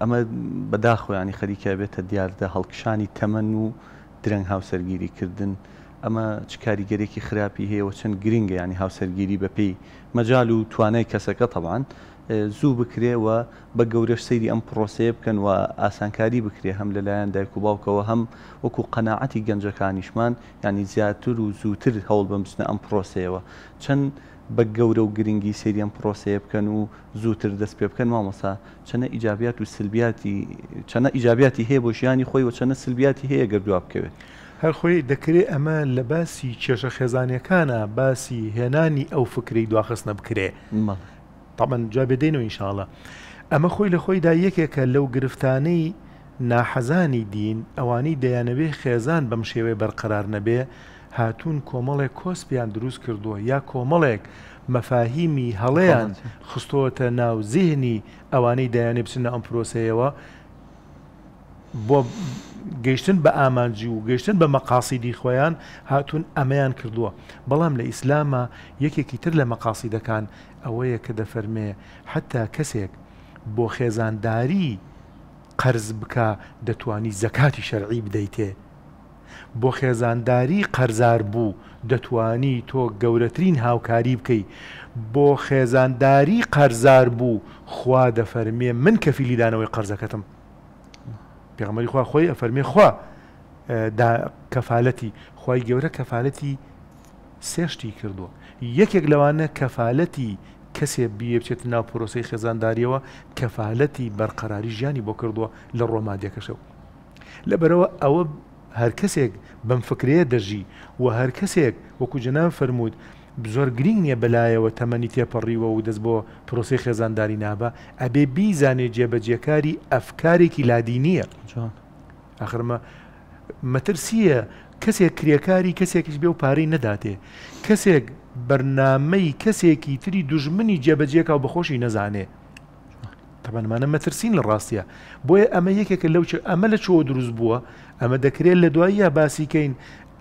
ئەمە بە داخەوە یانی خەریکە بێتە دیاردە هەڵکشانی تەمەن و درەنگ هاوسەرگیری کردن، ئەمە چ کاریگەریەکی خراپی هەیە وە چەند گرینگە یانی هاوسەرگیری بە پێی مەجال و توانای کەسەکە تەبعەن زوو بکرێ وە بە گەورەش سەیری ئەم پڕۆسەیە بکەن وە ئاسانکاری بکرێ هەم لە لایەن دایک و باوکەوە هەم وەکو قەناعەتی گەنجەکانیشمان یانی زیاتر و زووتر هەوڵبن بچنە ئەم پڕۆسەیەوە چەند بە گەورە و گرنگی سەیری ئەم پرۆسەیە بکەن و زووتر دەست پێ بکەن مامۆستا چەنە ئیجابیات و سلبیاتی چەنە ئیجابیاتی هەیە بۆ ژیانی خۆی وە چەنە سلبیاتی هەیە گەر دوا بکەوێت. هەر خۆی دەکرێ ئەمە لە باسی کێشە خێزانیەکانا باسی هێنانی ئەو فکرەی دواخستنە بکرێ تەبەن جوابێ دەینەوە ان شاء اللە ئەمە خۆی لە خۆیدا یەکێکە لەو گرفتانەی ناحەزانی دین ئەوانەی دەیانەوێ خێزان بەم شێوەیە بەرقەرار نەبێ هاتوون کۆمەڵێک کۆسپیان دروست کردووە یا کۆمەڵێک مەفاهیمی هەڵەیان خستۆتە ناو زیهنی ئەوانەی دەیانێ بچنە ئەم پرۆسەیەوە بۆ گەیشتن بە ئامانجی و گەشتن بە مەقاسیدی خۆیان هاتوون ئەمەیان کردووە بەڵام لە ئیسلامە یەکێکی تر لە مەقاسیدەکان ئەوەیە کە دەفەرمێ حتا کەسێک بۆ خێزانداری قەرز بکا دەتوانی زەکاتی شەرعی بدەیتێ بۆ خێزانداری قەرزاربوو دەتوانی تۆ گەورەترین هاوکاری بکەی بۆ خێزانداری قەرزاربوو خوا دەفەرمێ من کەفیلی دانەوەی قەرزەکەتم پێغەمبەری خوا خۆی ئەفەرمێ خوا دا کەفالەتی خوای گەورە کەفالەتی سێشتی کردووە یەکێک لەوانە کەفالەتی کەسێ بیێ بچێت ناو پرۆسی خێزانداریەوە کەفالەتی بەرقەراری ژیانی بۆ کردووە لە ڕۆمادەکەشەوە لەبەرئەوە ئەوە هەرکەسێک بەم فکرەیە دەژی و هەرکەسێک وەکو جەنابم فەرمووت زۆر گرینگ نیە بەلایەوە تەمەنی تێپەڕیوە و دەست بۆ پرۆسەی خێزانداری نابا ئەبێ بیزانێ جێبەجێکاری ئەفکارێکی لادینیە ئاخر مە مەترسیە کەسێک کرێکاری کەسێکیش بێ و پارەی نەداتێ کەسێک بەرنامەی کەسێکی تری دوژمنی جێبەجێکا و بەخۆشی نەزانێ تەبەن ئەمانە مەترسین لە ڕاستیە بۆیە ئەمە یەکێکە لەو ئەمە لە چۆ دروست بووە ئەمە دەکرێت لە دوایی یا باسیکەین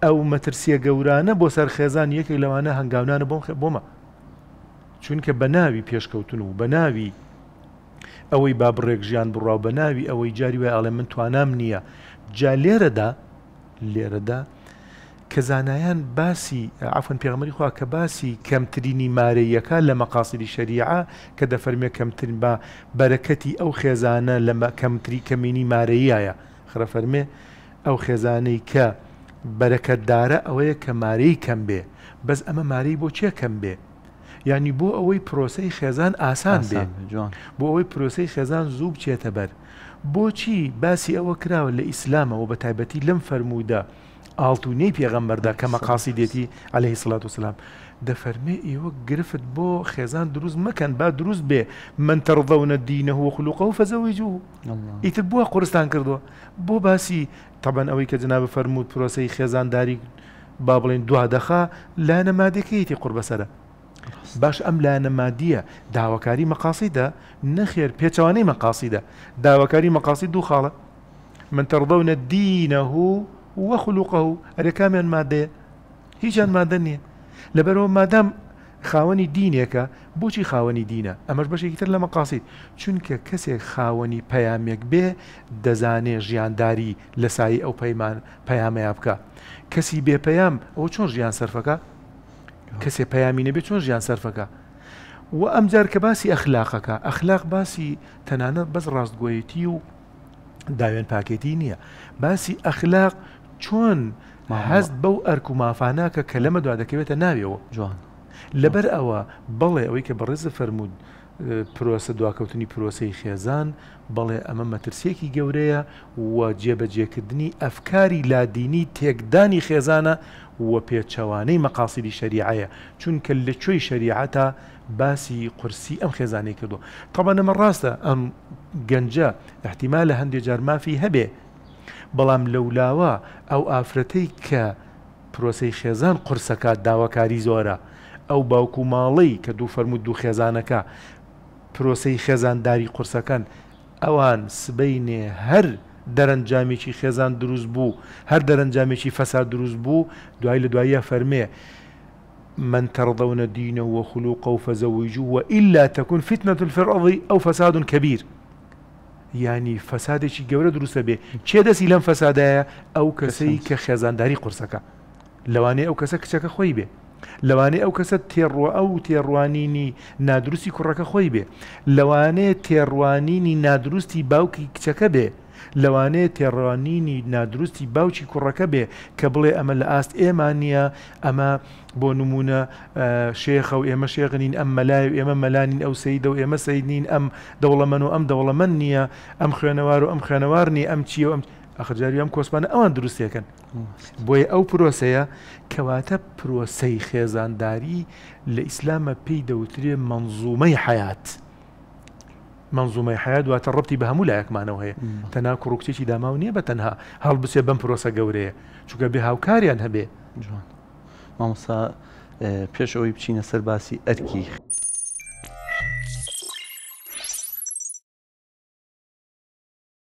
ئەو مەترسیە گەورانە بۆ سەر خێزان یەکێک لەوانە هەنگاونانە بۆم بۆمە چونکە بە ناوی پێشکەوتن و بە ناوی ئەوەی با بڕێک ژیان بڕاو بە ناوی ئەوەی جاری وای ئاڵێ من توانام نییە جا لێرەدا لێرەدا کە زانایان باسی، عەفوەن پێغەمبەری خوا کە باسی کەمترینی مارەی یەکا لە مەقاسیدی شەریعە کە دەفەرموێ کەمترین با بەرەکەتی ئەو خێزانە لە مە کەمتری کەمینی مارەییایە خڕە فەرمێ ئەو خێزانەی کە بەرەکەت دارە ئەوەیە کە مارەی کەم بێ بەس ئەمە مارەی بۆ کێ کەم بێ؟ یانی بۆ ئەوەی پرۆسەی خێزان ئاسان بێ بۆ ئەوەی پرۆسەی خێزان زوو بچێتە بەر بۆچی باسی ئەوە کراوە لە ئیسلامەوە بە تایبەتی لەم فەرموودە ئاڵتونەی پێغەمبەردا کە مەقاسی دێتی عليهەی سڵات وسلام دەفەرمێ ئێوە گرفت بۆ خێزان دروست مەکەن با دروست بێ من تەڕدەونە دینە و خلوقە و فەزەوی جوو ئیتر بووە قورستان کردووە بۆ باسی تەبەن ئەوەی کە جناب فەرمووت پرۆسی خێزانداری با بڵێین دوادەخە لایەنە مادیەکەیەتی قوڕبەسەرە باش ئەم لایەنە مادیە داواکاری مەقاسیدە نەخێر پێچوانەی مەقاسیدە داواکاری مەقاسی دوو خاڵە من تەڕدەونە دینە و وەخلوقە و ئەرێکامیان مادەیە هیچیان مادە نییە لەبەرەوە مادام خاوەنی دینێکە بۆچی خاوەنی دینە ئەمەش بەشێکی تر لە مەقاسیت چونکە کەسێک خاوەنی پەیامێک بێ دەزانێ ژیانداری لەسایی ئەو پەیمان پەیامەیا بکە کەسی بێ پەیام ئەوە چۆن ژیان سەرفەکە کەسێ پەیامی نەبێت چۆن ژیان سەرفەکە و ئەمجار کە باسی ئەخلاقەکە ئەخلاق باسی تەنانەت بەس ڕاستگۆیەتی و داوێن پاکێتی نییە باسی ئەخلاق چۆن هەست بەو ئەرک و مافاناکە کە لەمە دوا دەکەوێتە ناوێەوە جوان لەبەر ئەوە بەڵێ ئەوەی کە بەڕێزە فەرمونون پرۆسە دواکەوتنی پرۆسەی خێزان، بەڵێ ئەمە مەترسیەکی گەورەیە و جێبەجێکردنی ئەفکاری لادینی تێکدانی خێزانە و پێچەوانەی مەقاسیدی شەریعەیە چونکە لەکۆی شەریعەتا باسی قورسی ئەم خێزانەی کردوە تەبەن ئەمە ڕاستە ئەم گەنجە احتیمالە هەندێ جار مافی هەبێ بەڵام لەولاوە ئەو ئافرەتەی کە پرۆسەی خێزان قورسەکات داواکاری زۆرە ئەو باوک و ماڵەی کە دوو فەرموو دوو خێزانەکە پرۆسەی خێزان داری قورسەکەن ئەوان سبەینێ هەر دەرەنجامێکی خێزان دروست بوو هەر دەرەنجامێکی فەساد دروست بوو دوای لە دواییە فەرمێ من ترضون دینه وخلوقه فزوجوه والا تکون فتنە فی الارض او فساد کبیر. یانی فەسادێکی گەورە دروست ئەبێ، کێ دەستی لەم فەسادایە، ئەو کەسەی کە خێزانداری قورسەکە، لەوانەیە ئەو کەسە کچەکە خۆی بێ، لەوانەیە ئەو کەسە تێڕوا ئەو تێڕوانینی نادروستی کوڕەکە خۆی بێ، لەوانەیە تێڕوانینی نادروستی باوکی کچەکە بێ، لەوانەیە تێڕوانینی نادروستی باوکی کوڕەکە بێ کە بڵێ ئەمە لە ئاست ئێمە نییە، ئەمە. بۆ نموونە شێخە و ئێمە شێخ نین، ئەم مەلایە و ئێمە مەلا نین، ئەو سەیدە و ئێمە سەید نین، ئەم دەوڵەمەنە و ئەم دەوڵەمەند نییە، ئەم خوێنەوارە و ئەم خوێنەوار نییە، ئەم چییە و ئەم چییە. ئاخر جاری ئەم کۆسپانە ئەوان دروستیەکەن. بۆیە ئەو پرۆسەیە کەواتە پرۆسەی خێزانداری لە ئیسلامە پێی دەوترێ مەنزومەی حەیات. مەنزومەی حەیات واتە ڕەبتی بە هەموو لایەکمانەوە هەیە تەنا کوڕکچێکی داماو نییە بە تەنها هەڵبچێ بەم پرۆسە گەورەیە چووکە بێ هاوکاریان هەبێ. مامۆستا پێش ئەوەی بچینە سەر باسی ئەرکی